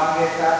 target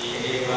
Yeah.